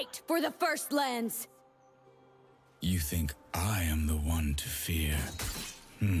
Fight for the First Lands! You think I am the one to fear? Hmm.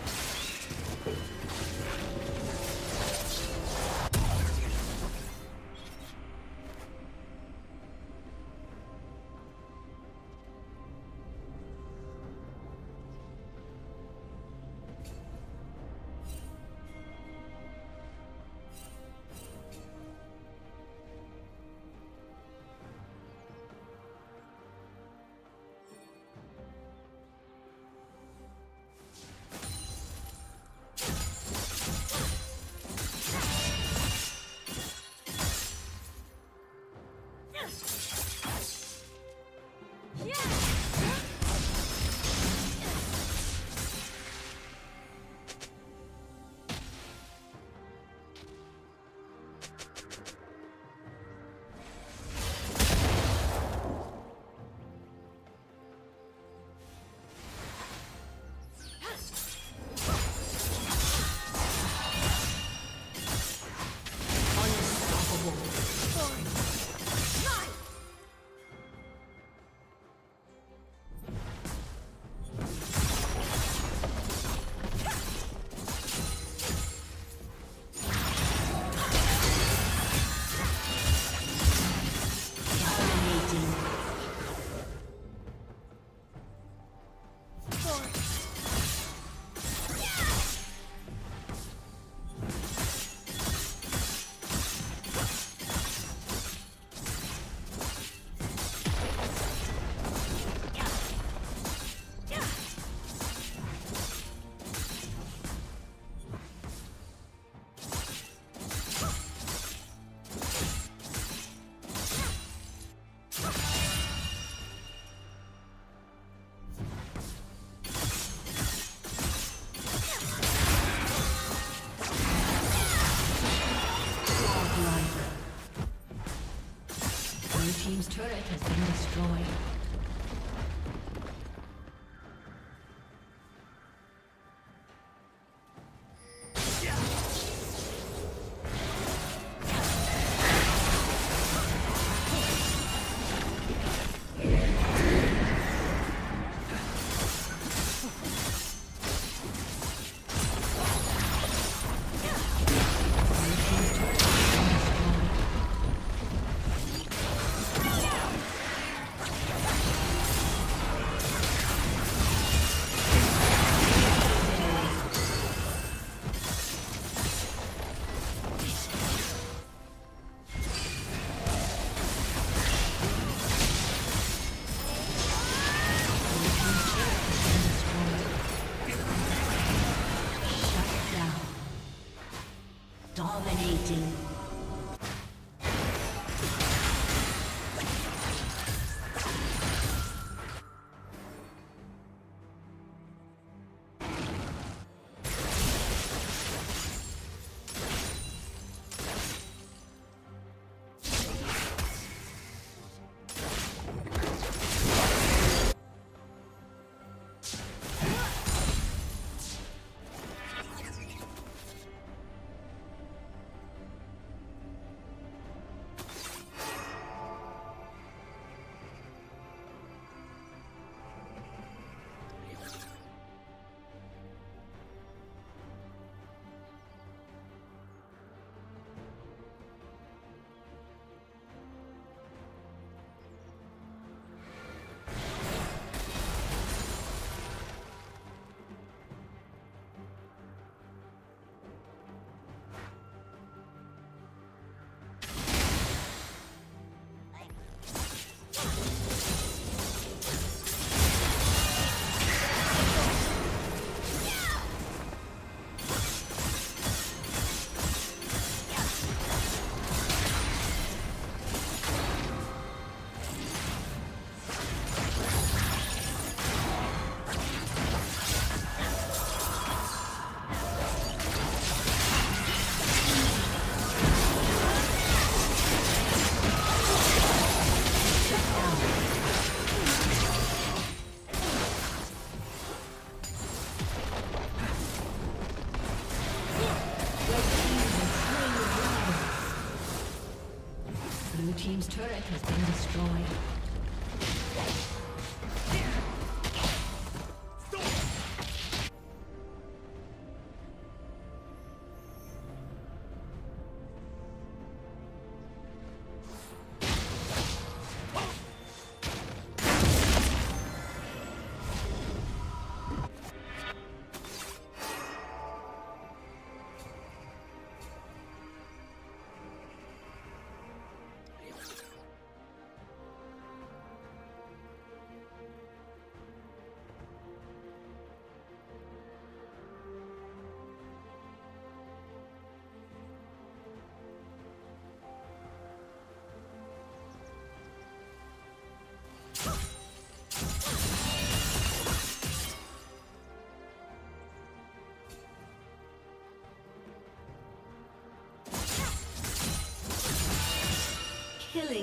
destroyed. Destroyed.